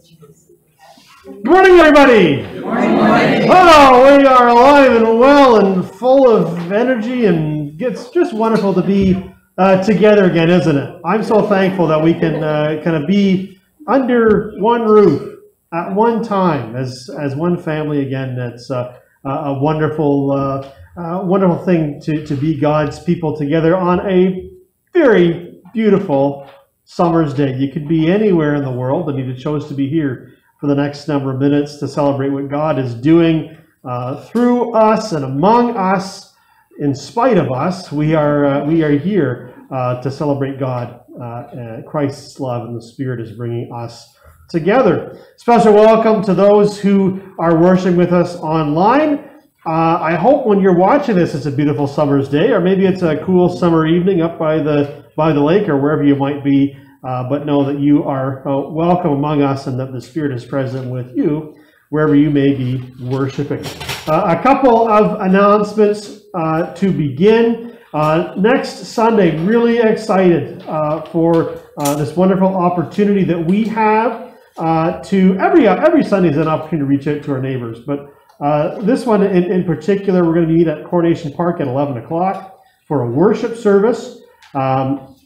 Good morning, everybody. Good morning. Oh, we are alive and well and full of energy, and it's just wonderful to be uh, together again, isn't it? I'm so thankful that we can uh, kind of be under one roof at one time as as one family again. That's uh, a wonderful, uh, uh, wonderful thing to to be God's people together on a very beautiful summer's day. You could be anywhere in the world, and you chose to be here for the next number of minutes to celebrate what God is doing uh, through us and among us. In spite of us, we are uh, we are here uh, to celebrate God. Uh, Christ's love and the Spirit is bringing us together. Special welcome to those who are worshiping with us online. Uh, I hope when you're watching this, it's a beautiful summer's day, or maybe it's a cool summer evening up by the by the lake or wherever you might be. Uh, but know that you are uh, welcome among us, and that the Spirit is present with you wherever you may be worshiping. Uh, a couple of announcements uh, to begin. Uh, next Sunday, really excited for this wonderful opportunity that we have to every every Sunday is an opportunity to reach out to our neighbors, but uh, this one in, in, particular, we're going to meet at Coronation Park at 11 o'clock for a worship service. Um,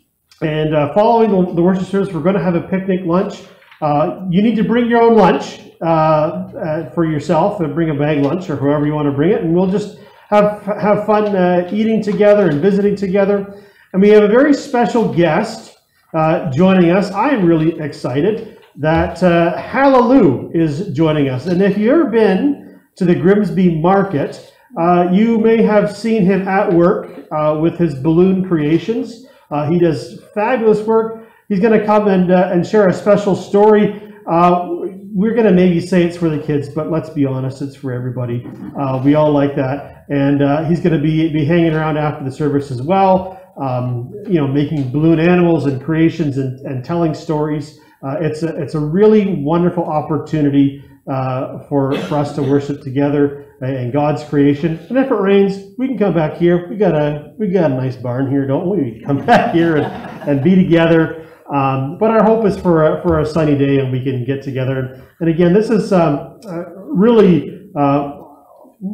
and uh, following the, the, worship service, we're going to have a picnic lunch. Uh, you need to bring your own lunch uh, uh, for yourself and bring a bag lunch or whoever you want to bring it. And we'll just have, have fun eating together and visiting together. And we have a very special guest joining us. I am really excited that Hallelujah is joining us. And if you've ever been to the Grimsby Market. Uh, you may have seen him at work uh, with his balloon creations. Uh, he does fabulous work. He's going to come and, uh, and share a special story. Uh, we're going to maybe say it's for the kids, but let's be honest, it's for everybody. Uh, we all like that. And he's going to be, be hanging around after the service as well, um, you know, making balloon animals and creations and, and telling stories. it's, a, it's a really wonderful opportunity uh, for, for us to worship together in God's creation. And if it rains, we can come back here. We got a we got a nice barn here, don't we? We come back here and, and be together. Um, but our hope is for a, for a sunny day and we can get together. And again, this is um, uh, really, uh,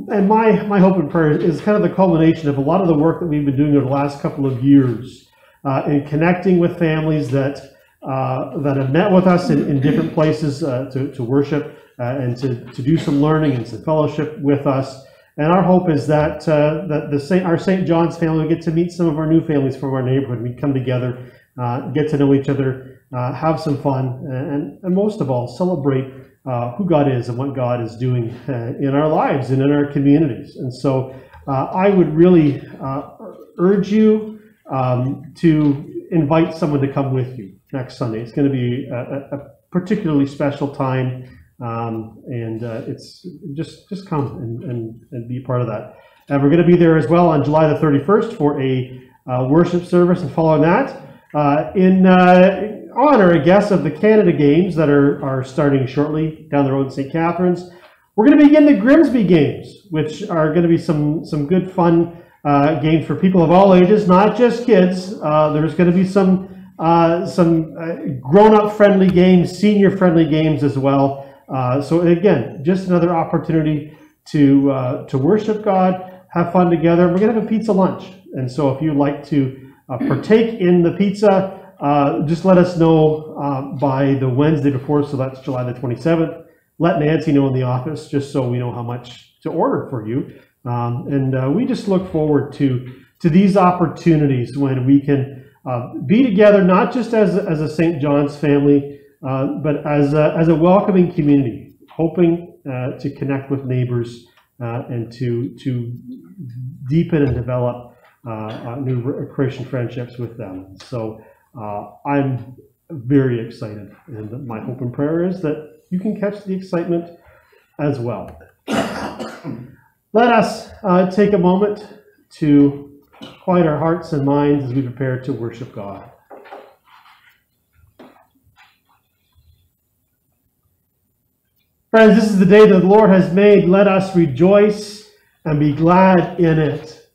and my my hope and prayer is kind of the culmination of a lot of the work that we've been doing over the last couple of years uh, in connecting with families that uh, that have met with us in, in different places uh, to, to worship and to, to do some learning and some fellowship with us. And our hope is that uh, that the Saint, our St. John's family will get to meet some of our new families from our neighborhood. We come together, uh, get to know each other, uh, have some fun, and, and most of all, celebrate uh, who God is and what God is doing uh, in our lives and in our communities. And so I would really urge you um, to invite someone to come with you next Sunday. It's going to be a, a particularly special time. Um, and uh, it's just just come and, and, and be part of that. And we're going to be there as well on July the 31st for a uh, worship service, and following that, uh, in uh, honor, I guess, of the Canada Games that are, are starting shortly down the road in St. Catharines, we're going to begin the Grimsby Games, which are going to be some some good fun uh, games for people of all ages, not just kids. Uh, there's going to be some some grown-up friendly games, senior friendly games as well. Uh, so again, just another opportunity to uh, to worship God, have fun together. We're gonna have a pizza lunch, and so if you'd like to uh, partake in the pizza, uh, just let us know uh, by the Wednesday before. So that's July the 27th. Let Nancy know in the office, just so we know how much to order for you. Um, and we just look forward to to these opportunities when we can be together, not just as as a St. John's family. Uh, but as a, as a welcoming community, hoping uh, to connect with neighbors uh, and to, to deepen and develop uh, new Christian friendships with them. So I'm very excited, and my hope and prayer is that you can catch the excitement as well. Let us uh, take a moment to quiet our hearts and minds as we prepare to worship God. Friends, this is the day that the Lord has made. Let us rejoice and be glad in it.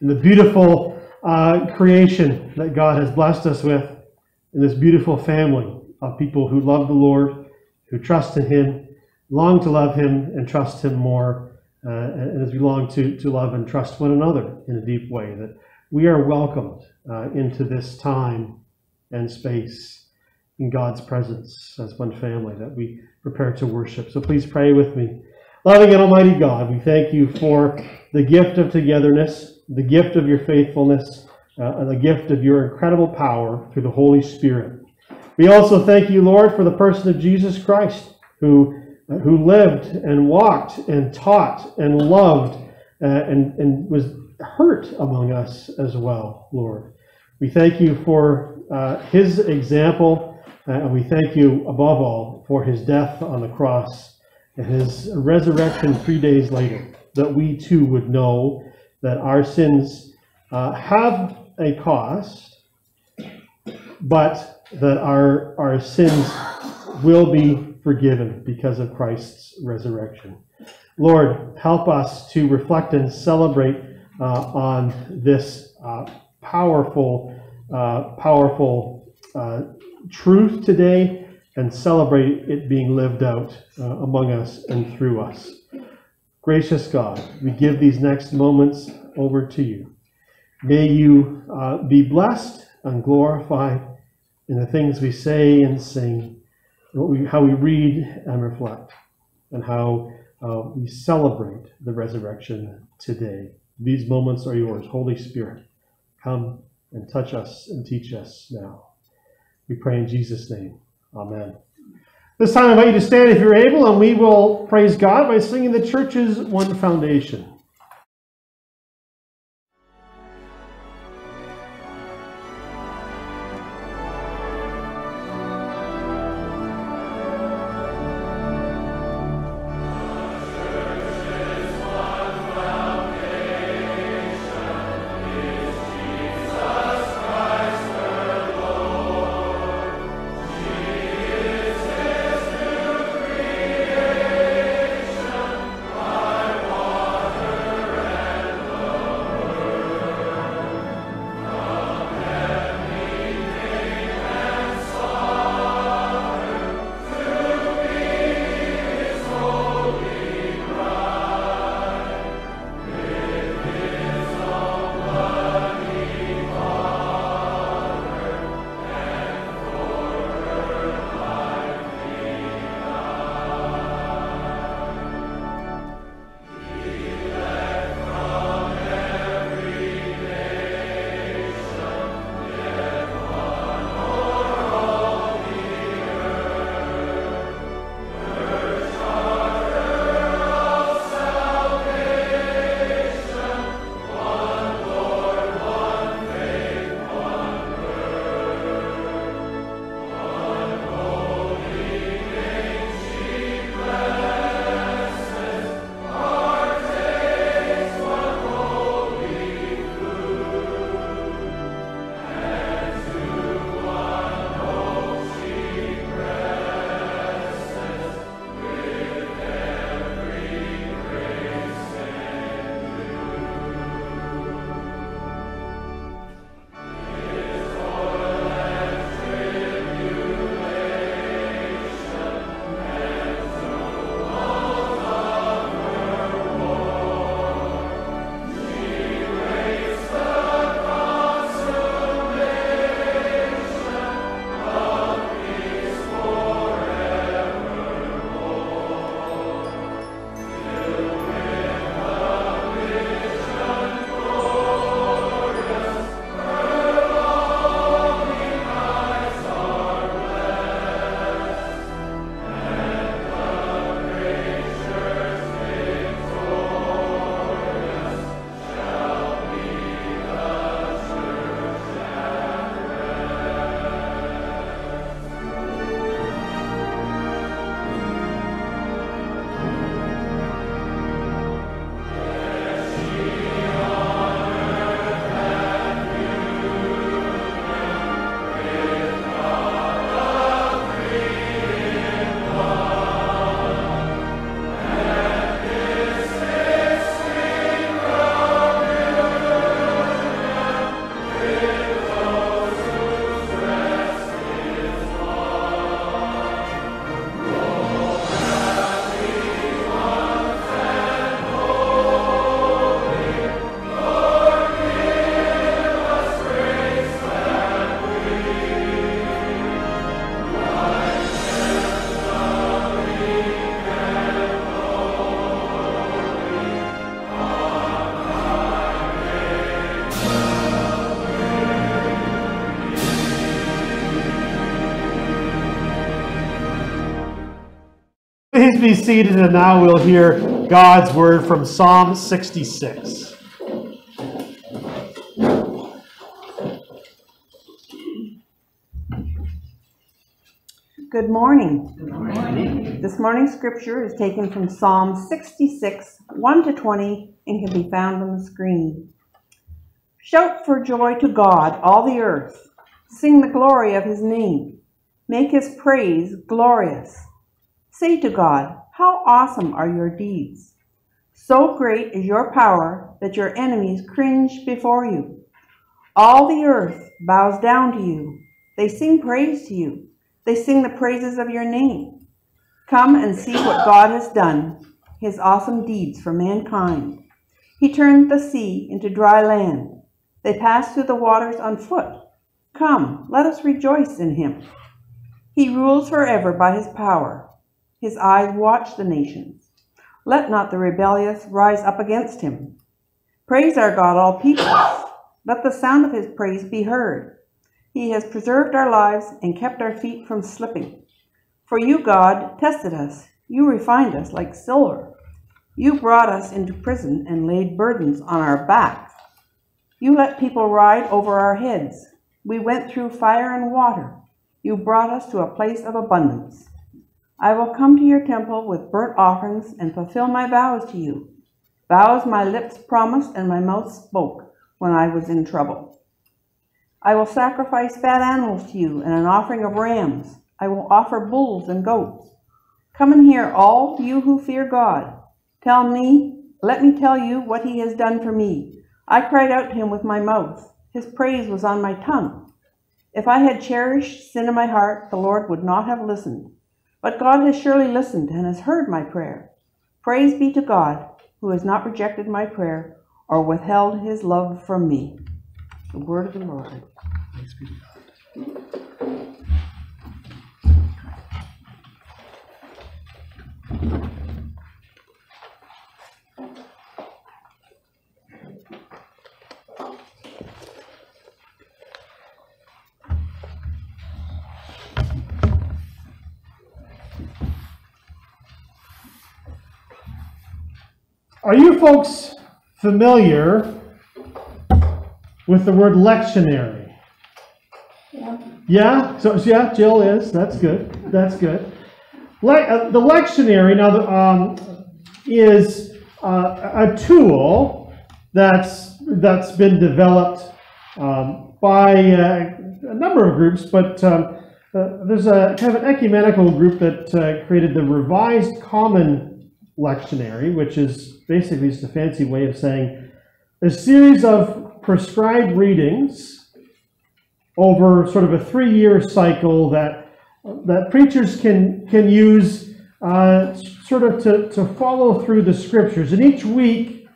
In the beautiful uh, creation that God has blessed us with, in this beautiful family of people who love the Lord, who trust in Him, long to love Him and trust Him more, uh, and as we long to, to love and trust one another in a deep way, that we are welcomed uh, into this time and space in God's presence as one family that we prepare to worship. So please pray with me. Loving and Almighty God, we thank you for the gift of togetherness, the gift of your faithfulness, uh, and the gift of your incredible power through the Holy Spirit. We also thank you, Lord, for the person of Jesus Christ, who, uh, who lived and walked and taught and loved uh, and, and was hurt among us as well, Lord. We thank you for uh, his example, uh, and we thank you above all for his death on the cross and his resurrection three days later, that we too would know that our sins uh, have a cost, but that our, our sins will be forgiven because of Christ's resurrection. Lord, help us to reflect and celebrate uh, on this uh, powerful, uh, powerful truth today and celebrate it being lived out uh, among us and through us. Gracious God, we give these next moments over to you. May you uh, be blessed and glorified in the things we say and sing, we, how we read and reflect, and how uh, we celebrate the resurrection today. These moments are yours. Holy Spirit, come and touch us and teach us now. We pray in Jesus' name. Amen. This time I invite you to stand if you're able, and we will praise God by singing the church's one foundation. Please be seated, and now we'll hear God's word from Psalm 66. Good morning. Good morning. This morning's scripture is taken from Psalm 66, 1 to 20, and can be found on the screen. Shout for joy to God, all the earth. Sing the glory of his name. Make his praise glorious. Say to God, How awesome are your deeds! So great is your power that your enemies cringe before you. All the earth bows down to you. They sing praise to you. They sing the praises of your name. Come and see what God has done, his awesome deeds for mankind. He turned the sea into dry land. They passed through the waters on foot. Come, let us rejoice in him. He rules forever by his power. His eyes watch the nations. Let not the rebellious rise up against him. Praise our God, all peoples. Let the sound of his praise be heard. He has preserved our lives and kept our feet from slipping. For you, God, tested us. You refined us like silver. You brought us into prison and laid burdens on our backs. You let people ride over our heads. We went through fire and water. You brought us to a place of abundance. I will come to your temple with burnt offerings and fulfill my vows to you. Vows my lips promised and my mouth spoke when I was in trouble. I will sacrifice fat animals to you and an offering of rams. I will offer bulls and goats. Come and hear, all you who fear God. Tell me, let me tell you what he has done for me. I cried out to him with my mouth. His praise was on my tongue. If I had cherished sin in my heart, the Lord would not have listened. But God has surely listened and has heard my prayer. Praise be to God, who has not rejected my prayer or withheld his love from me. The word of the Lord. Thanks be to God. Are you folks familiar with the word lectionary? Yeah. Yeah? So, yeah, Jill is. That's good. That's good. Le- uh, the lectionary, now, the, um, is uh, a tool that's, that's been developed um, by uh, a number of groups, but um, uh, there's a kind of an ecumenical group that uh, created the Revised Common lectionary, which is basically just a fancy way of saying a series of prescribed readings over sort of a three-year cycle that that preachers can can use uh, sort of to, to follow through the scriptures. And each week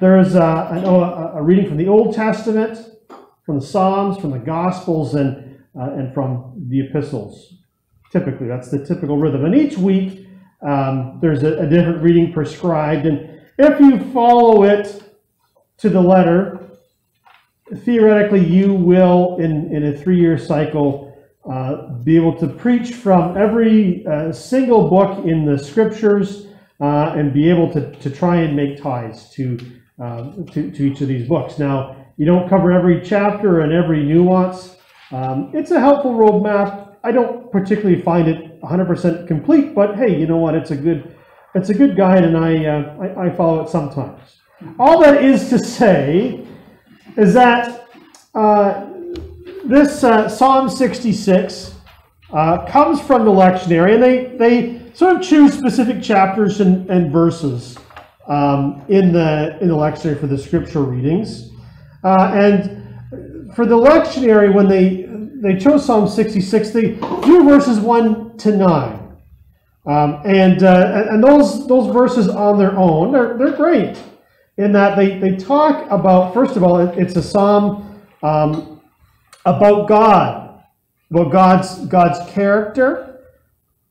there's a, a, a reading from the Old Testament, from the Psalms, from the Gospels, and uh, and from the epistles. Typically, that's the typical rhythm. And each week um, there's a, a, different reading prescribed. And if you follow it to the letter, theoretically, you will, in, in a three year cycle, uh, be able to preach from every uh, single book in the scriptures uh, and be able to, to try and make ties to, um, to, to, each of these books. Now, you don't cover every chapter and every nuance. Um, it's a helpful roadmap. I don't particularly find it 100% complete, but hey, you know what? It's a good, it's a good guide, and I, uh, I, I, follow it sometimes. All that is to say is that uh, this uh, Psalm 66 uh, comes from the lectionary, and they, they sort of choose specific chapters and, and verses um, in the in the lectionary for the scripture readings, uh, and for the lectionary when they they chose Psalm 66. They drew verses 1 to 9. Um, and uh, and those, those verses on their own, they're, they're great in that they, they talk about, first of all, it's a psalm um, about God, about God's, God's character,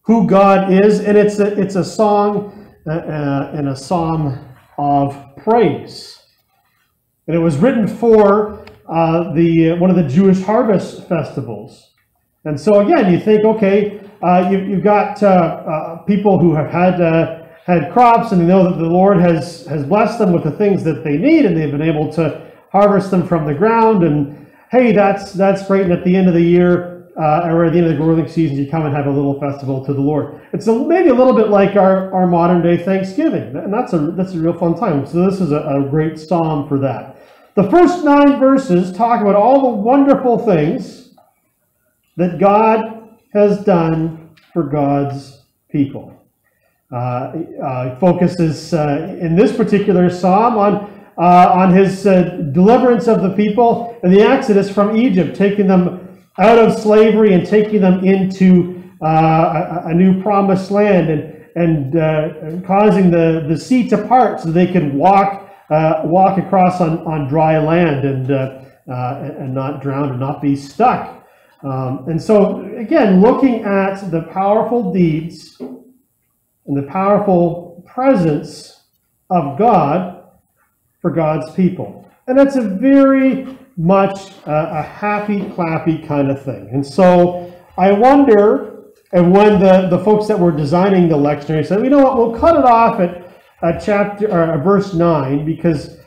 who God is, and it's a, it's a song uh, uh, and a psalm of praise. And it was written for uh, the one of the Jewish harvest festivals. And so again, you think, okay, uh, you, you've got uh, uh, people who have had uh, had crops and they know that the Lord has has blessed them with the things that they need, and they've been able to harvest them from the ground. And hey, that's that's great. And at the end of the year, uh, or at the end of the growing season, you come and have a little festival to the Lord. It's a, maybe a little bit like our, our modern day Thanksgiving, and that's a that's a real fun time. So this is a, a great psalm for that. The first nine verses talk about all the wonderful things that God has done for God's people. Uh, uh, focuses uh, in this particular psalm on, uh, on his uh, deliverance of the people and the exodus from Egypt, taking them out of slavery and taking them into uh, a, a, new promised land and, and causing the, the sea to part so they could walk uh, walk across on, on dry land and, uh, uh, and not drown and not be stuck. Um, and so, again, looking at the powerful deeds and the powerful presence of God for God's people. And that's a very much uh, a happy, clappy kind of thing. And so I wonder, and when the, the folks that were designing the lectionary said, you know what, we'll cut it off at uh, chapter or verse nine because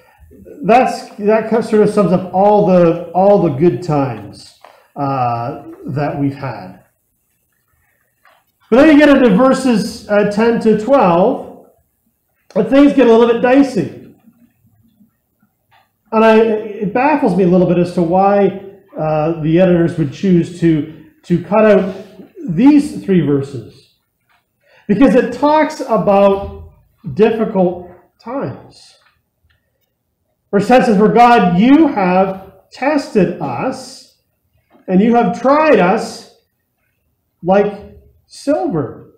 that's that sort of sums up all the all the good times uh, that we've had. But then you get into verses uh, ten to twelve, and things get a little bit dicey, and I it baffles me a little bit as to why uh, the editors would choose to to cut out these three verses because it talks about difficult times. Verse 10 says, For God, you have tested us, and you have tried us like silver.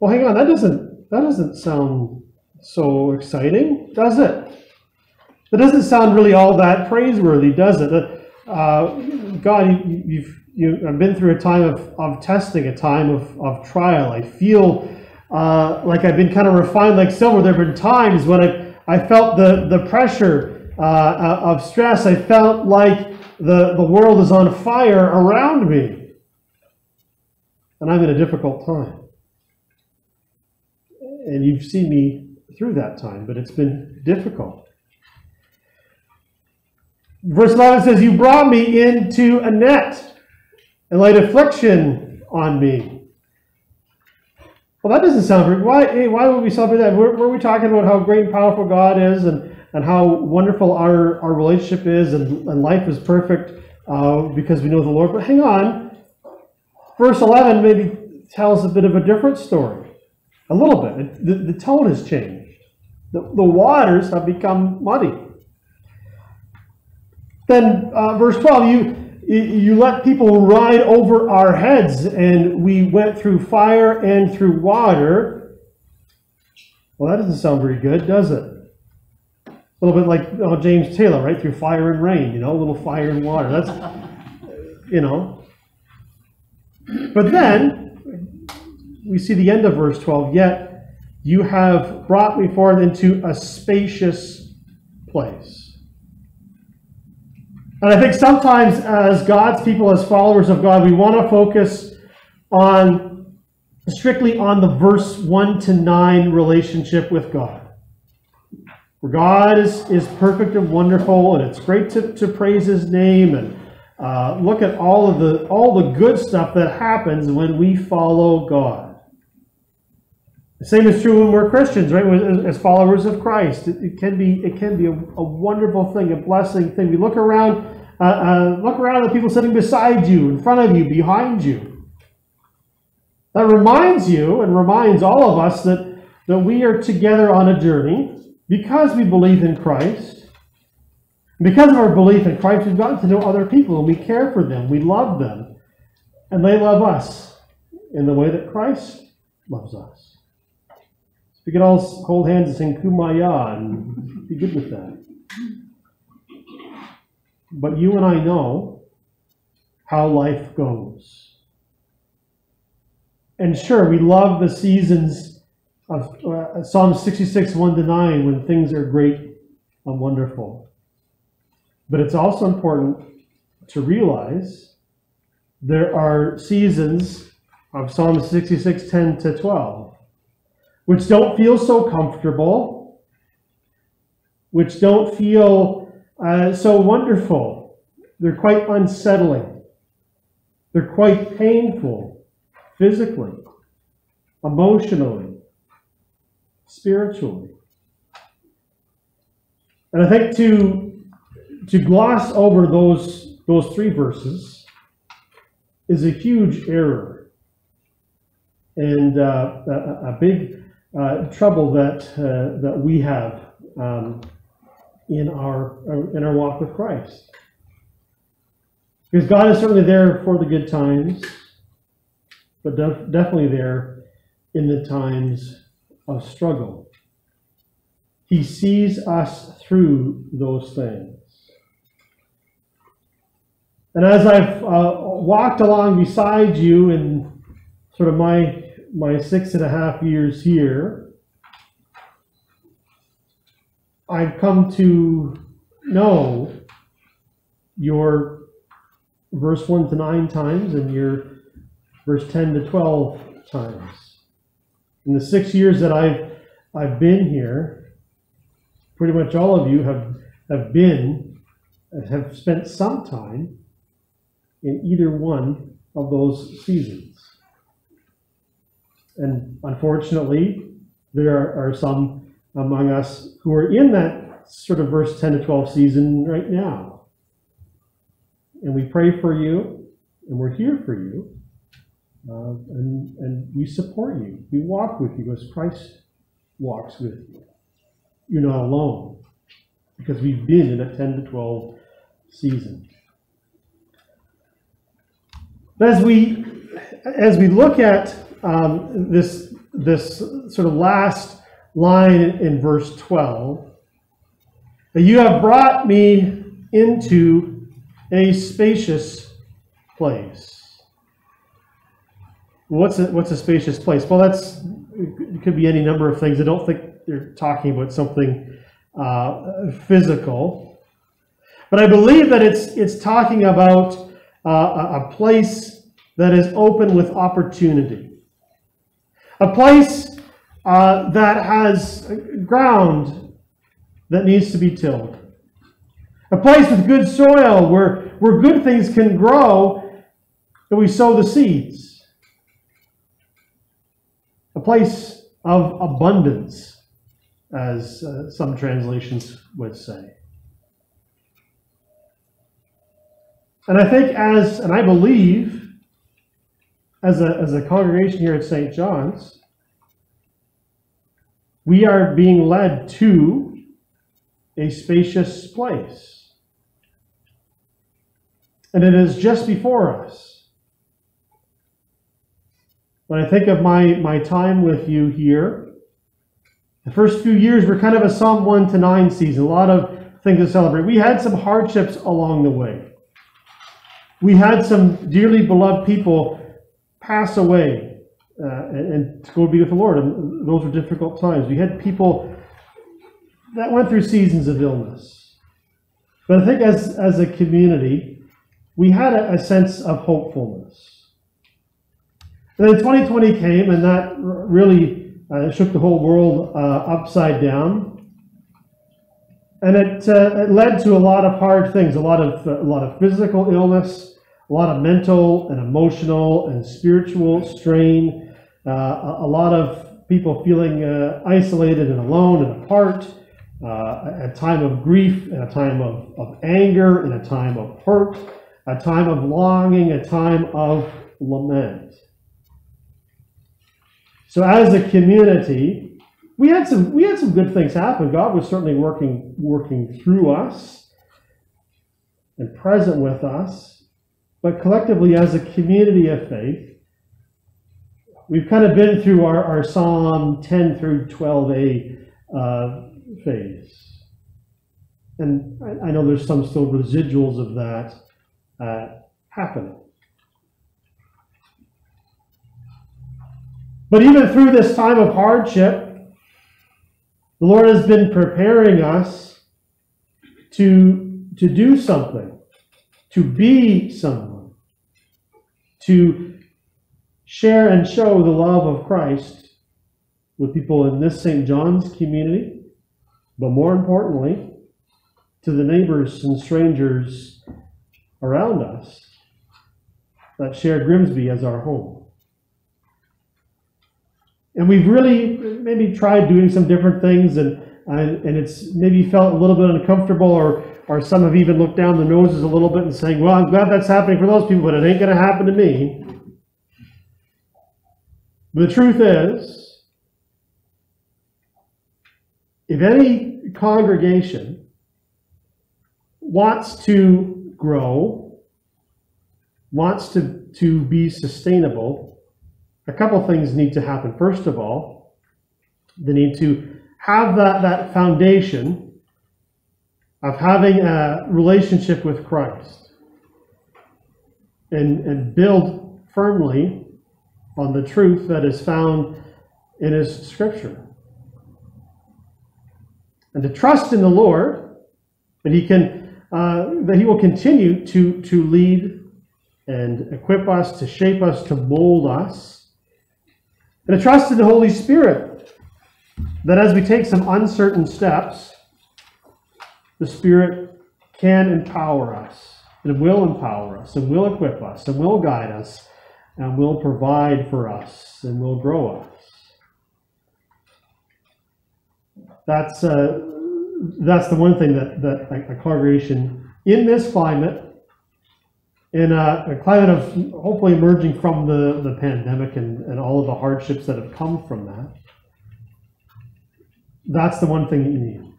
Well, hang on, that doesn't that doesn't sound so exciting, does it? It doesn't sound really all that praiseworthy, does it? Uh, God, you, you've you, I've been through a time of, of testing, a time of, of trial. I feel uh, like I've been kind of refined like silver. There have been times when I, I felt the, the pressure uh, uh, of stress. I felt like the, the world is on fire around me. And I'm in a difficult time. And you've seen me through that time, but it's been difficult. Verse 11 says, You brought me into a net and laid affliction on me. Well, that doesn't sound very. Why? Why would we celebrate that? Were, were we talking about how great and powerful God is, and and how wonderful our our relationship is, and, and life is perfect uh, because we know the Lord? But hang on, verse eleven maybe tells a bit of a different story, a little bit. The, the tone has changed. The, the waters have become muddy. Then uh, verse twelve, you you let people ride over our heads, and we went through fire and through water. Well, that doesn't sound very good, does it? A little bit like oh, James Taylor, right? Through fire and rain, you know, a little fire and water. That's, you know. But then we see the end of verse 12. Yet you have brought me forth into a spacious place. And I think sometimes, as God's people, as followers of God, we want to focus on strictly on the verse 1 to 9 relationship with God. God is, is perfect and wonderful, and it's great to, to praise his name and uh, look at all of the all the good stuff that happens when we follow God. The same is true when we're Christians, right? As followers of Christ, it, it can be it can be a, a, wonderful thing, a blessing thing. We look around, uh, uh, look around at the people sitting beside you, in front of you, behind you. That reminds you and reminds all of us that that we are together on a journey because we believe in Christ. Because of our belief in Christ, we've gotten to know other people and we care for them, we love them, and they love us in the way that Christ loves us. We could all hold hands and sing Kumbaya and be good with that. But you and I know how life goes. And sure, we love the seasons of uh, Psalm 66, 1 to 9, when things are great and wonderful. But it's also important to realize there are seasons of Psalm 66, 10 to 12, which don't feel so comfortable, which don't feel uh, so wonderful. They're quite unsettling. They're quite painful physically, emotionally, spiritually. And I think to, to gloss over those, those three verses is a huge error and uh, a, a, big uh, trouble that, uh, that we have um, in, our, in our walk with Christ. Because God is certainly there for the good times, but def- definitely there in the times of struggle. He sees us through those things. And as I've uh, walked along beside you in sort of my my six and a half years here, I've come to know your verse 1 to 9 times and your verse 10 to 12 times. In the six years that I've I've been here, pretty much all of you have, have been, have spent some time in either one of those seasons. And unfortunately, there are, are some among us who are in that sort of verse 10 to 12 season right now. And we pray for you, and we're here for you, uh, and, and we support you. We walk with you as Christ walks with you you're not alone because we've been in a 10 to 12 season. But as we as we look at um, this this sort of last line in verse 12, you have brought me into a spacious place. What's a, what's a spacious place? Well, that's it could be any number of things. I don't think they're talking about something uh, physical. But I believe that it's, it's talking about uh, a place that is open with opportunity. A place uh, that has ground that needs to be tilled. A place with good soil where, where good things can grow and we sow the seeds. A place of abundance as uh, some translations would say. And I think as, and I believe, as a, as a congregation here at St. John's, we are being led to a spacious place. And it is just before us. When I think of my, my time with you here, the first few years were kind of a Psalm 1 to 9 season, a lot of things to celebrate. We had some hardships along the way. We had some dearly beloved people pass away uh, and, and to go be with the Lord, and those were difficult times. We had people that went through seasons of illness. But I think as, as a community, we had a, a sense of hopefulness. And then 2020 came, and that really uh, shook the whole world uh, upside down. And it, uh, it led to a lot of hard things, a lot of, uh, a lot of physical illness, a lot of mental and emotional and spiritual strain, uh, a, a, lot of people feeling uh, isolated and alone and apart, a time of grief, and a time of, of anger, and a time of hurt, a time of longing, a time of lament. So as a community, we had some we had some good things happen. God was certainly working working through us and present with us. But collectively, as a community of faith, we've kind of been through our, our Psalm 10 through 12a uh, phase. And I, I, know there's some still residuals of that uh, happening. But even through this time of hardship, the Lord has been preparing us to, to do something, to be someone. To share and show the love of Christ with people in this St. John's community, but more importantly, to the neighbors and strangers around us that share Grimsby as our home. And we've really maybe tried doing some different things, and, and, it's maybe felt a little bit uncomfortable, or, or some have even looked down the noses a little bit and saying, Well, I'm glad that's happening for those people, but it ain't going to happen to me. The truth is, if any congregation wants to grow, wants to, to be sustainable, a couple things need to happen. First of all, they need to have that, that foundation of having a relationship with Christ and, and build firmly on the truth that is found in His Scripture. And to trust in the Lord that He can, uh, that He will continue to, to lead and equip us, to shape us, to mold us. And to trust in the Holy Spirit that as we take some uncertain steps, the Spirit can empower us, and will empower us, and will equip us, and will guide us and will provide for us and will grow us. That's, uh, that's the one thing that, that a, congregation in this climate, in a, a, climate of hopefully emerging from the, the pandemic and, and all of the hardships that have come from that, that's the one thing that you need.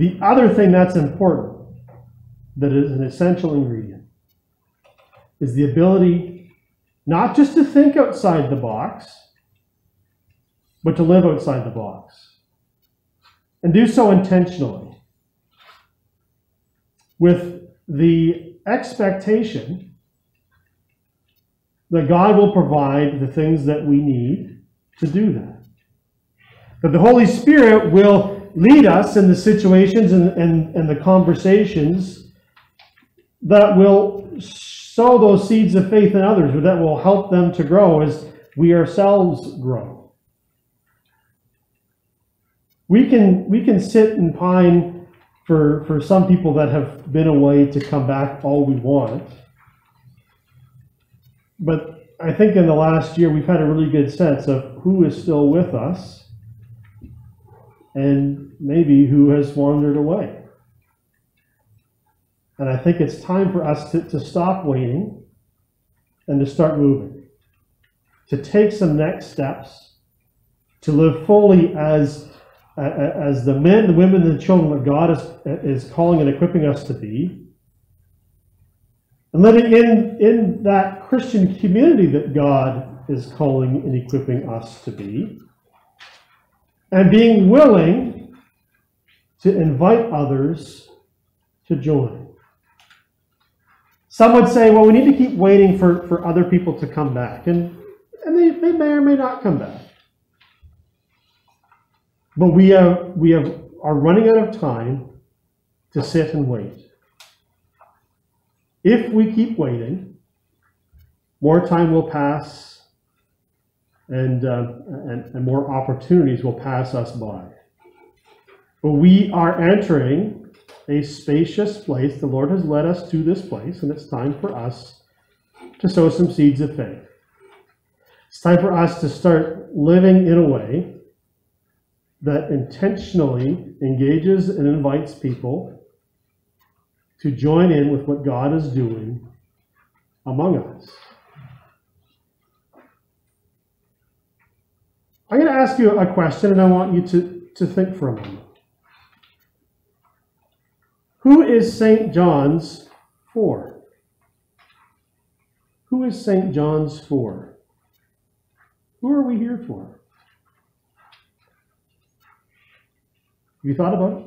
The other thing that's important, that is an essential ingredient, is the ability not just to think outside the box, but to live outside the box. And do so intentionally. With the expectation that God will provide the things that we need to do that. That the Holy Spirit will lead us in the situations and, and, and the conversations that will sow those seeds of faith in others or that will help them to grow as we ourselves grow. We can, we can sit and pine for, for some people that have been away to come back all we want. But I think in the last year we've had a really good sense of who is still with us and maybe who has wandered away. And I think it's time for us to, to stop waiting and to start moving, to take some next steps, to live fully as, as the men, the women, and the children that God is, is calling and equipping us to be. And living in, in that Christian community that God is calling and equipping us to be. And being willing to invite others to join. Some would say, well, we need to keep waiting for, for other people to come back. And, and they, they may or may not come back. But we, have, we have, are running out of time to sit and wait. If we keep waiting, more time will pass and, uh, and, and more opportunities will pass us by. But we are entering a spacious place. The Lord has led us to this place, and it's time for us to sow some seeds of faith. It's time for us to start living in a way that intentionally engages and invites people to join in with what God is doing among us. I'm going to ask you a question, and I want you to, to think for a moment. Who is St. John's for? Who is St. John's for? Who are we here for? Have you thought about it?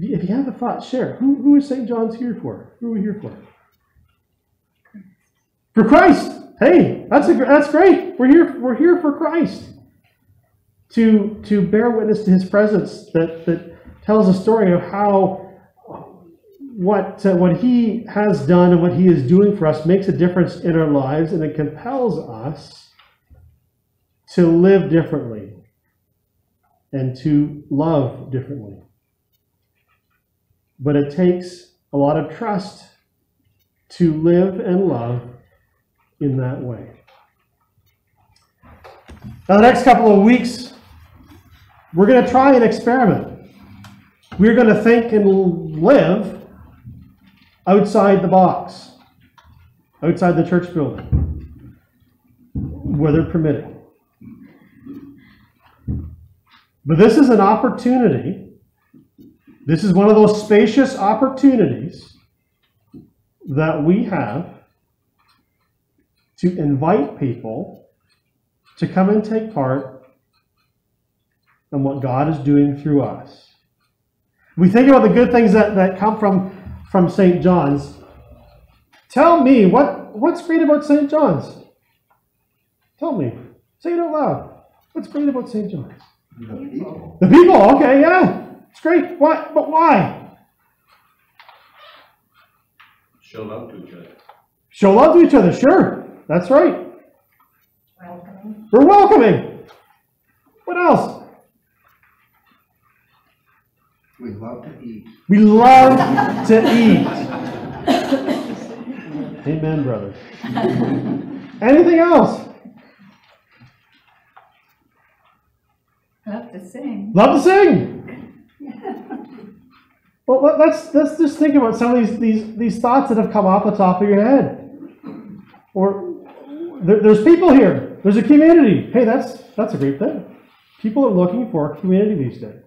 If you have a thought, share. Who, who is St. John's here for? Who are we here for? For Christ. Hey, that's a, that's great. We're here. We're here for Christ. To to bear witness to His presence. That that tells a story of how what, uh, what He has done and what He is doing for us makes a difference in our lives, and it compels us to live differently and to love differently. But it takes a lot of trust to live and love in that way. Now, the next couple of weeks, we're going to try an experiment. We're going to think and live outside the box, outside the church building, weather permitting. But this is an opportunity. This is one of those spacious opportunities that we have to invite people to come and take part in what God is doing through us. We think about the good things that, that come from, from St. John's. Tell me, what, what's great about St. John's? Tell me. Say it out loud. What's great about St. John's? The people. The people, okay, yeah. It's great. Why? But why? Show love to each other. Show love to each other, sure. That's right. Welcoming. We're welcoming. What else? We love to eat. We love to eat. Amen, brother. Anything else? Love to sing. Love to sing. Well, let- let's let's just think about some of these these these thoughts that have come off the top of your head. Or there, there's people here. There's a community. Hey, that's that's a great thing. People are looking for a community these days.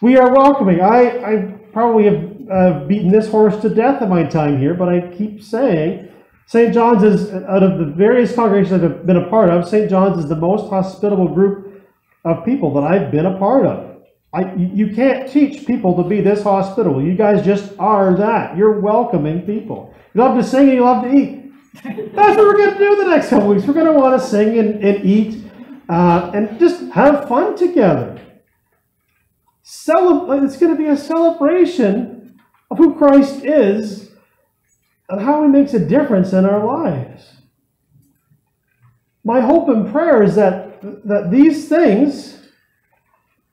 We are welcoming. I I probably have uh, beaten this horse to death in my time here, but I keep saying St. John's is out of the various congregations I've been a part of. St. John's is the most hospitable group of people that I've been a part of. I, you you can't teach people to be this hospitable. You guys just are that. You're welcoming people. You love to sing and you love to eat. That's what we're going to do the next couple weeks. We're going to want to sing and, and eat uh, and just have fun together. Celeb- it's going to be a celebration of who Christ is and how he makes a difference in our lives. My hope and prayer is that, that these things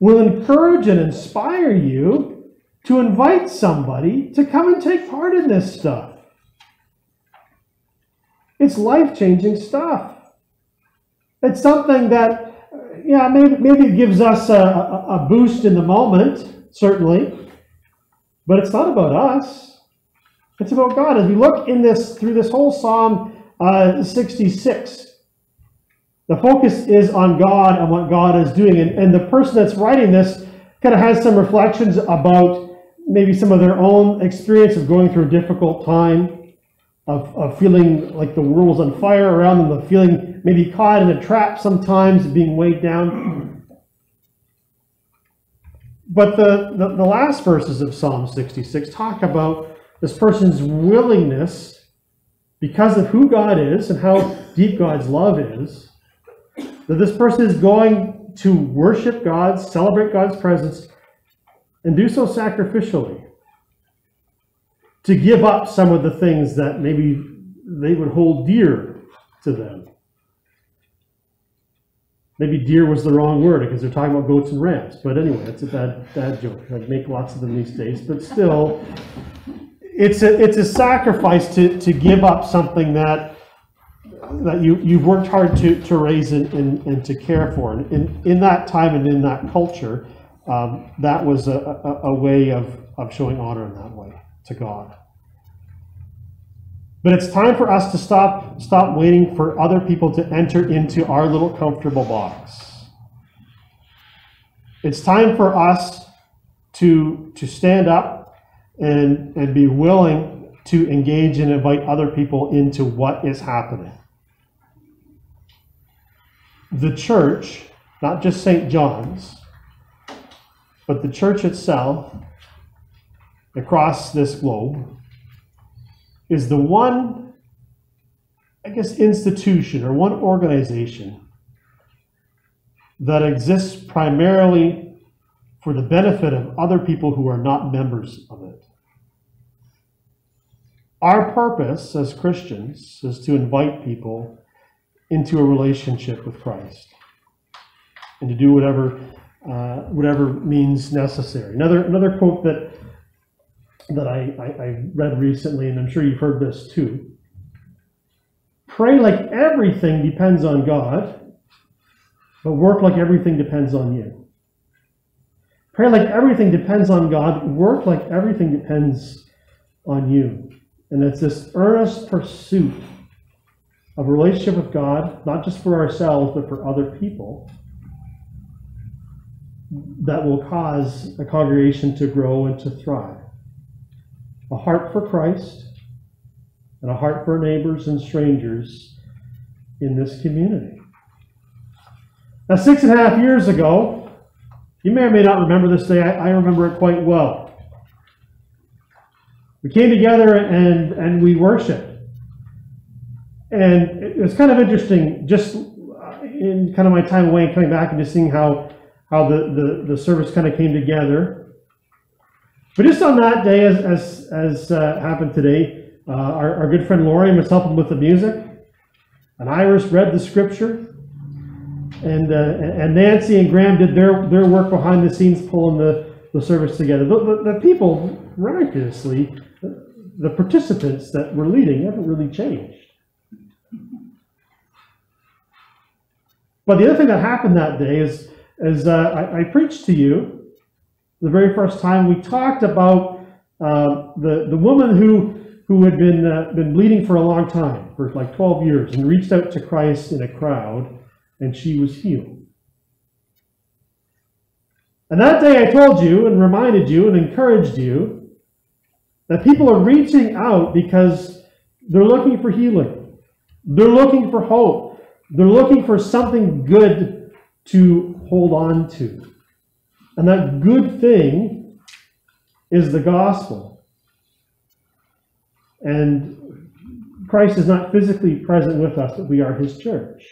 will encourage and inspire you to invite somebody to come and take part in this stuff. It's life changing stuff. It's something that, yeah, maybe, maybe it gives us a, a, a boost in the moment, certainly, but it's not about us. It's about God. As we look in this through this whole Psalm uh, 66, the focus is on God and what God is doing. And, and the person that's writing this kind of has some reflections about maybe some of their own experience of going through a difficult time, of, of feeling like the world was on fire around them, of feeling maybe caught in a trap sometimes, being weighed down. But the, the, the last verses of Psalm 66 talk about this person's willingness, because of who God is and how deep God's love is, that this person is going to worship God, celebrate God's presence, and do so sacrificially. To give up some of the things that maybe they would hold dear to them. Maybe deer was the wrong word because they're talking about goats and rams. But anyway, it's a bad, bad joke. I make lots of them these days. But still, it's a, it's a sacrifice to, to give up something that that you, you've worked hard to, to raise and, and, and to care for. And in, in that time and in that culture, um, that was a, a, a way of, of showing honor in that way to God. But it's time for us to stop, stop waiting for other people to enter into our little comfortable box. It's time for us to, to stand up and, and be willing to engage and invite other people into what is happening the church, not just St. John's, but the church itself across this globe, is the one, I guess, institution or one organization that exists primarily for the benefit of other people who are not members of it. Our purpose as Christians is to invite people into a relationship with Christ and to do whatever uh, whatever means necessary. Another another quote that that I, I, I read recently, and I'm sure you've heard this too. Pray like everything depends on God, but work like everything depends on you. Pray like everything depends on God, work like everything depends on you. And it's this earnest pursuit of relationship with God, not just for ourselves, but for other people, that will cause a congregation to grow and to thrive. A heart for Christ and a heart for neighbors and strangers in this community. Now, six and a half years ago, you may or may not remember this day, I, I remember it quite well. We came together and, and we worshiped. And it was kind of interesting, just in kind of my time away and coming back and just seeing how, how the, the, the service kind of came together. But just on that day, as, as, as uh, happened today, uh, our, our good friend Lori was helping with the music, and Iris read the scripture, and, uh, and Nancy and Graham did their, their work behind the scenes pulling the, the service together. The, the, the people, miraculously, the participants that were leading haven't really changed. But the other thing that happened that day is, is uh, I, I, preached to you the very first time. We talked about uh, the, the woman who, who had been, uh, been bleeding for a long time, for like 12 years, and reached out to Christ in a crowd, and she was healed. And that day I told you and reminded you and encouraged you that people are reaching out because they're looking for healing. They're looking for hope. They're looking for something good to hold on to. And that good thing is the gospel. And Christ is not physically present with us, but we are his church.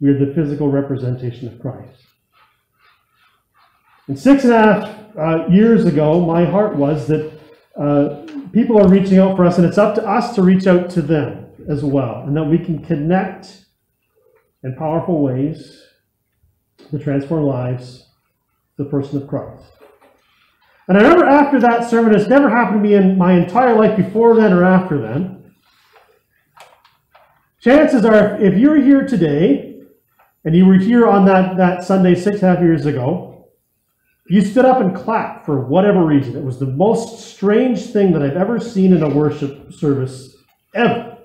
We are the physical representation of Christ. And six and a half uh, years ago, my heart was that uh, people are reaching out for us, and it's up to us to reach out to them as well, and that we can connect in powerful ways to transform lives, the person of Christ. And I remember after that sermon, it's never happened to me in my entire life before then or after then. Chances are, if you're here today, and you were here on that, that Sunday six and a half years ago, you stood up and clapped for whatever reason. It was the most strange thing that I've ever seen in a worship service, ever.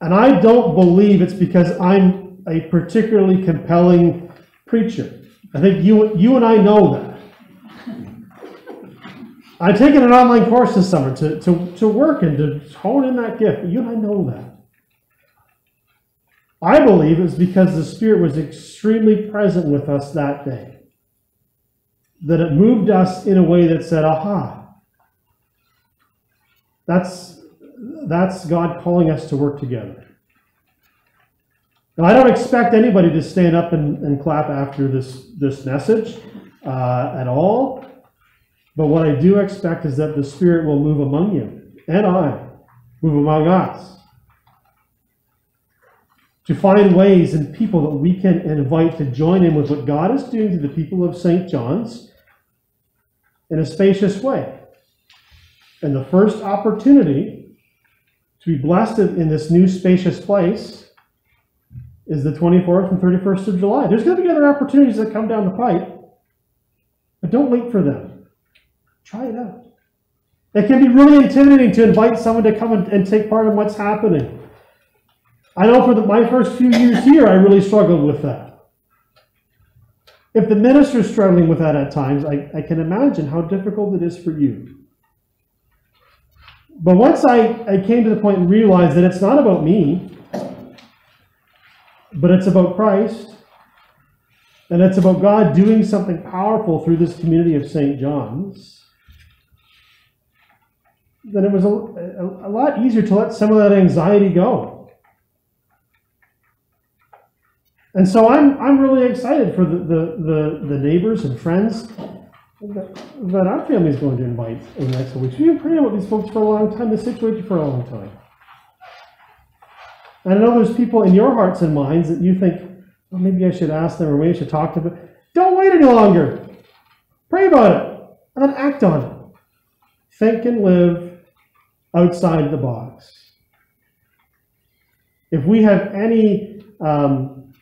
And I don't believe it's because I'm a particularly compelling preacher. I think you, you and I know that. I've taken an online course this summer to, to, to work and to hone in that gift. You and I know that. I believe it's because the Spirit was extremely present with us that day. That it moved us in a way that said, aha, that's, that's God calling us to work together. Now, I don't expect anybody to stand up and, and clap after this, this message uh, at all. But what I do expect is that the Spirit will move among you, and I move among us to find ways and people that we can invite to join in with what God is doing to the people of St. John's in a spacious way. And the first opportunity to be blessed in this new spacious place is the 24th and 31st of July. There's going to be other opportunities that come down the pipe, but don't wait for them. Try it out. It can be really intimidating to invite someone to come and, take part in what's happening. I know for the, my first few years here, I really struggled with that. If the minister's struggling with that at times, I, I can imagine how difficult it is for you. But once I, I came to the point and realized that it's not about me, but it's about Christ, and it's about God doing something powerful through this community of St. John's, then it was a, a, a lot easier to let some of that anxiety go. And so I'm, I'm really excited for the, the, the, the neighbors and friends that, that our is going to invite in the next weeks. We've been praying about these folks for a long time, this situation for a long time. I know there's people in your hearts and minds that you think, well, maybe I should ask them or maybe I should talk to them. Don't wait any longer. Pray about it and then act on it. Think and live outside the box. If we have any um,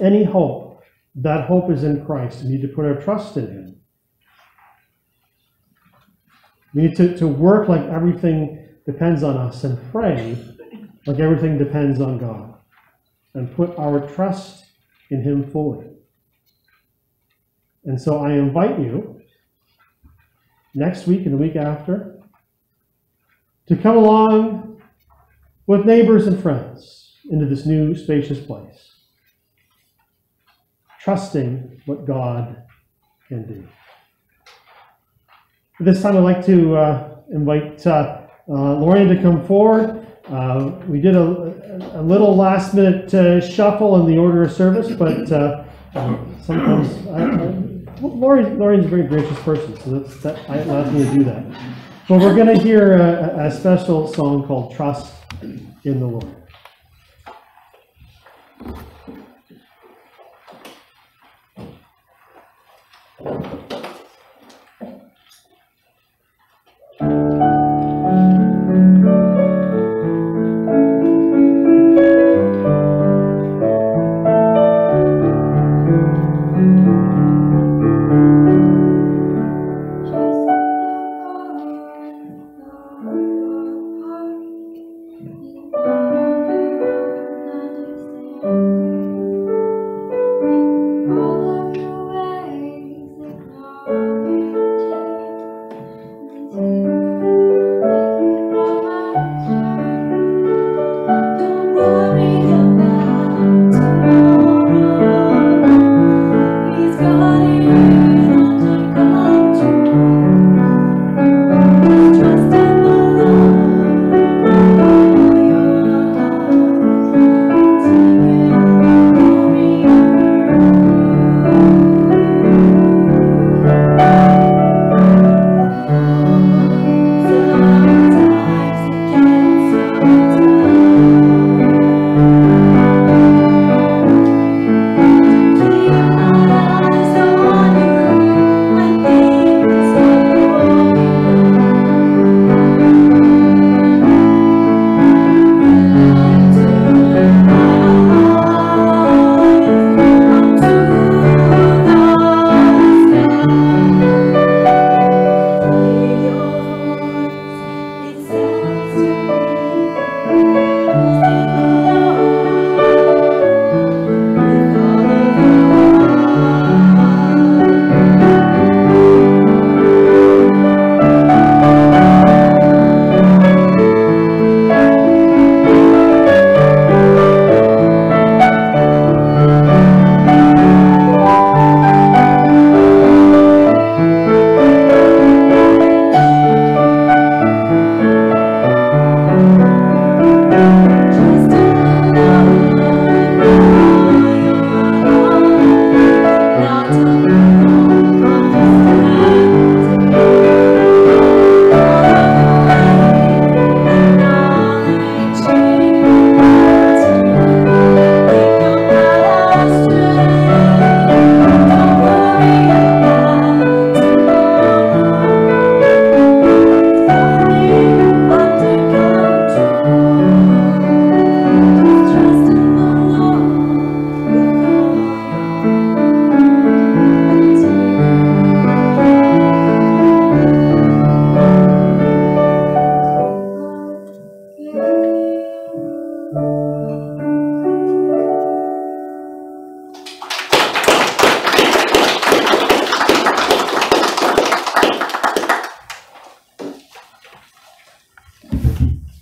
any hope, that hope is in Christ. We need to put our trust in Him. We need to, to work like everything depends on us and pray like everything depends on God and put our trust in Him fully. And so I invite you next week and the week after to come along with neighbors and friends into this new spacious place, trusting what God can do. At this time, I'd like to uh, invite uh, uh, Lorraine to come forward. Uh, we did a, a little last minute uh, shuffle in the order of service, but uh, sometimes I, I, a very gracious person, so that's, that allows me to do that. But we're going to hear a, a special song called Trust in the Lord.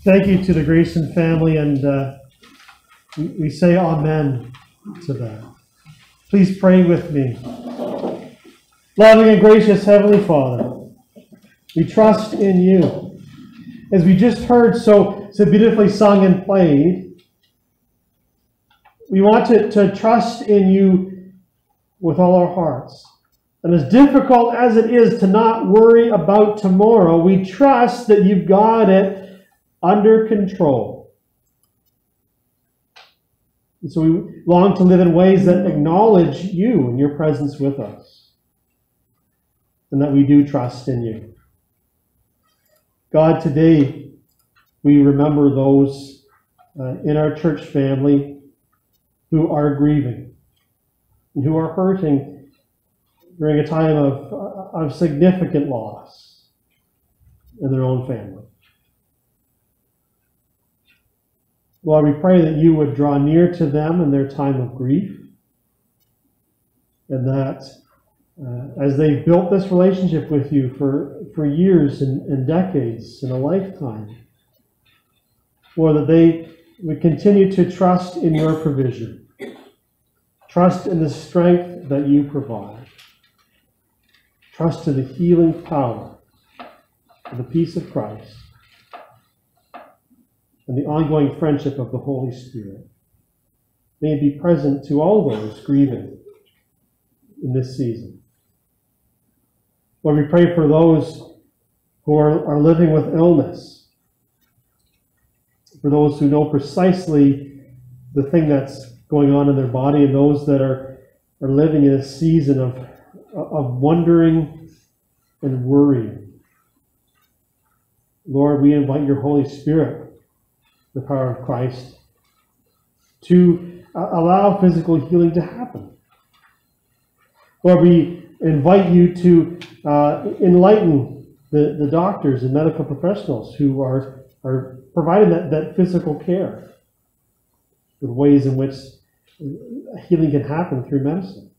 to the Grayson family, and uh, we, we say amen to that. Please pray with me. Loving and gracious Heavenly Father, we trust in you. As we just heard so, so beautifully sung and played, we want to, to trust in you with all our hearts. And as difficult as it is to not worry about tomorrow, we trust that you've got it under control. And so we long to live in ways that acknowledge you and your presence with us, and that we do trust in you. God, today we remember those uh, in our church family who are grieving and who are hurting during a time of, of significant loss in their own family. Lord, we pray that you would draw near to them in their time of grief, and that uh, as they've built this relationship with you for, for years and, and decades and a lifetime, Lord, that they would continue to trust in your provision, trust in the strength that you provide, trust in the healing power of the peace of Christ and the ongoing friendship of the Holy Spirit. May it be present to all those grieving in this season. Lord, we pray for those who are, are living with illness, for those who know precisely the thing that's going on in their body, and those that are, are living in a season of, of wondering and worrying. Lord, we invite your Holy Spirit the power of Christ to uh, allow physical healing to happen. Lord, we invite you to uh, enlighten the, the doctors and medical professionals who are, are providing that, that physical care, the ways in which healing can happen through medicine.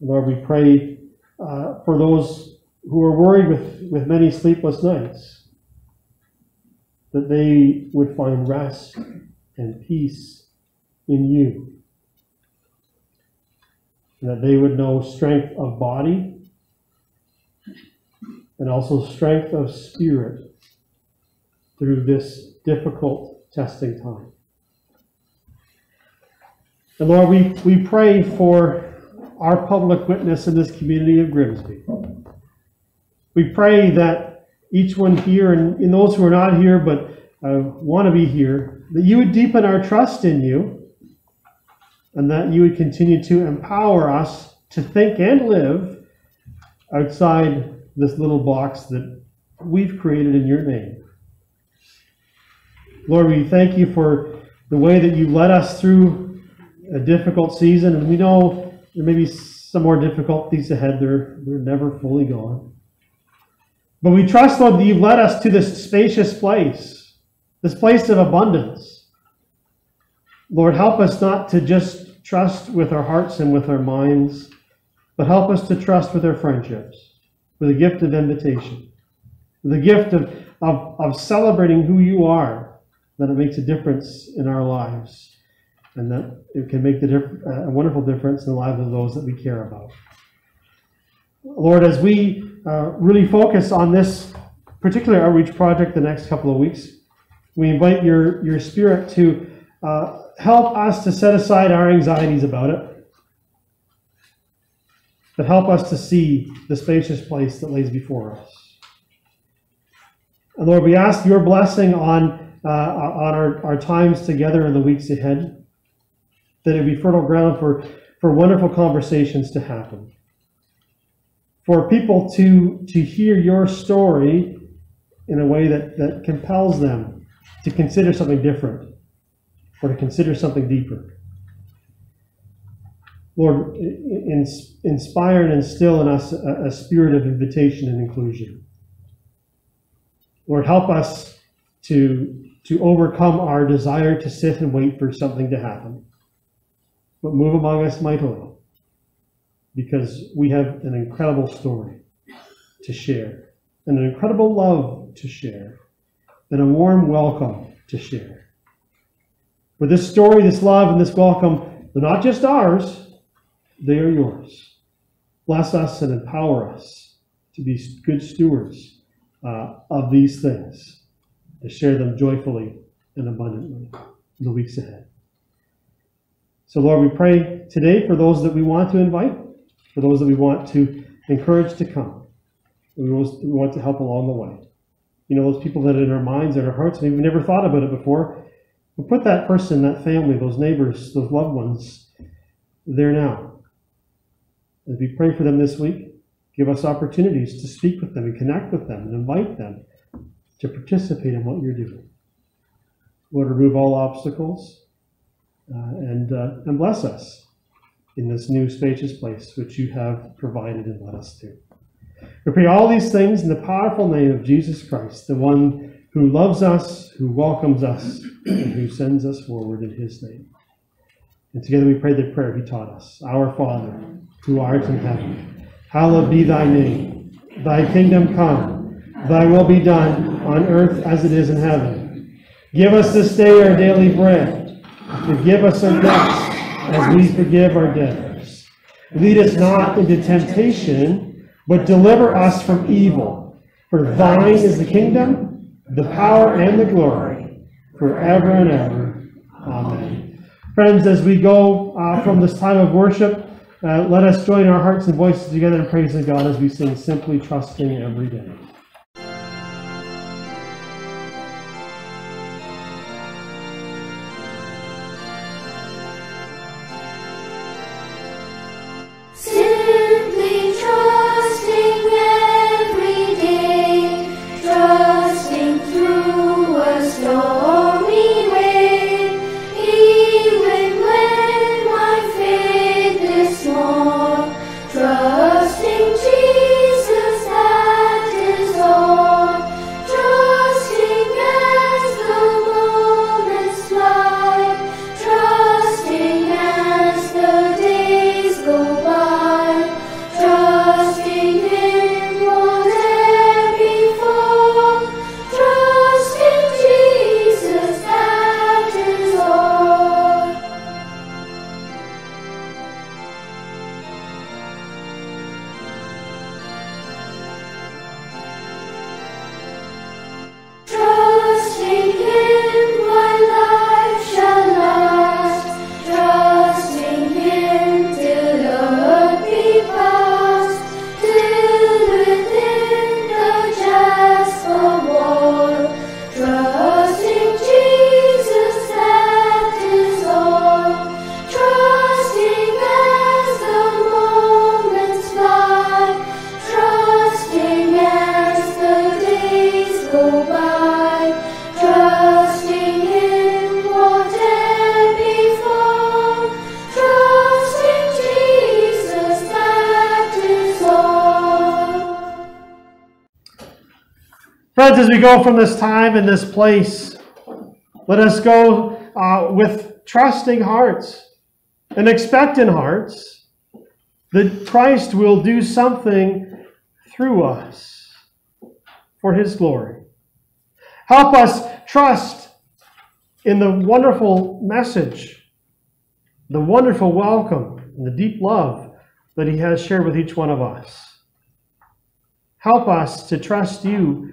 Lord, we pray uh, for those who are worried with, with many sleepless nights that they would find rest and peace in you. And that they would know strength of body and also strength of spirit through this difficult testing time. And Lord, we, we pray for our public witness in this community of Grimsby. We pray that each one here and, and those who are not here but uh, want to be here, that you would deepen our trust in you and that you would continue to empower us to think and live outside this little box that we've created in your name. Lord, we thank you for the way that you led us through a difficult season, and we know there may be some more difficulties ahead. They're, they're never fully gone. But we trust, Lord, that you've led us to this spacious place, this place of abundance. Lord, help us not to just trust with our hearts and with our minds, but help us to trust with our friendships, with the gift of invitation, with the gift of, of, of celebrating who you are, that it makes a difference in our lives, and that it can make the diff- a wonderful difference in the lives of those that we care about. Lord, as we uh, really focus on this particular outreach project the next couple of weeks. We invite your, your spirit to uh, help us to set aside our anxieties about it, but help us to see the spacious place that lays before us. And Lord, we ask your blessing on, uh, on our, our times together in the weeks ahead, that it be fertile ground for, for wonderful conversations to happen for people to, to hear your story in a way that, that compels them to consider something different or to consider something deeper. Lord, inspire and instill in us a, a spirit of invitation and inclusion. Lord, help us to, to overcome our desire to sit and wait for something to happen, but move among us mightily because we have an incredible story to share, and an incredible love to share, and a warm welcome to share. For this story, this love, and this welcome, they're not just ours, they are yours. Bless us and empower us to be good stewards uh, of these things, to share them joyfully and abundantly in the weeks ahead. So, Lord, we pray today for those that we want to invite for those that we want to encourage to come. We we want to help along the way. You know, those people that in our minds and our hearts, maybe we've never thought about it before. We put that person, that family, those neighbors, those loved ones there now. As we pray for them this week, give us opportunities to speak with them and connect with them and invite them to participate in what you're doing. Lord, remove all obstacles uh, and, uh, and bless us in this new spacious place which you have provided and led us to. We pray all these things in the powerful name of Jesus Christ, the one who loves us, who welcomes us, and who sends us forward in his name. And together we pray the prayer he taught us Our Father, who art in heaven, hallowed be thy name. Thy kingdom come, thy will be done on earth as it is in heaven. Give us this day our daily bread. Forgive us our debts as we forgive our debtors. Lead us not into temptation, but deliver us from evil. For thine is the kingdom, the power, and the glory, forever and ever. Amen. Friends, as we go uh, from this time of worship, uh, let us join our hearts and voices together in praise praising God as we sing Simply Trusting Every Day. We go from this time and this place, let us go uh, with trusting hearts and expectant hearts that Christ will do something through us for his glory. Help us trust in the wonderful message, the wonderful welcome, and the deep love that he has shared with each one of us. Help us to trust you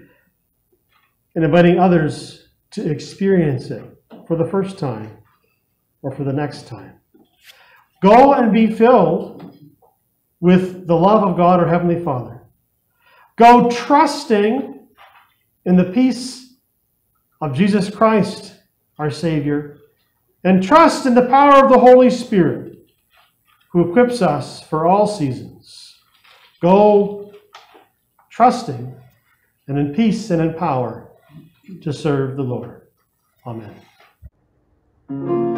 and inviting others to experience it for the first time or for the next time. Go and be filled with the love of God, our Heavenly Father. Go trusting in the peace of Jesus Christ, our Savior, and trust in the power of the Holy Spirit, who equips us for all seasons. Go trusting and in peace and in power to serve the Lord. Amen.